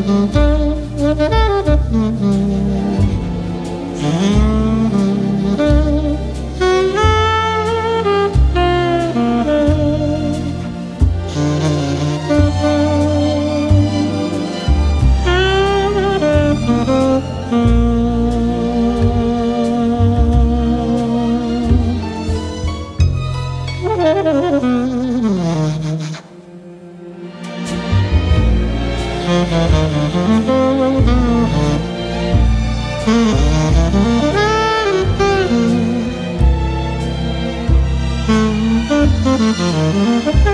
Mm-hmm. Mm-hmm.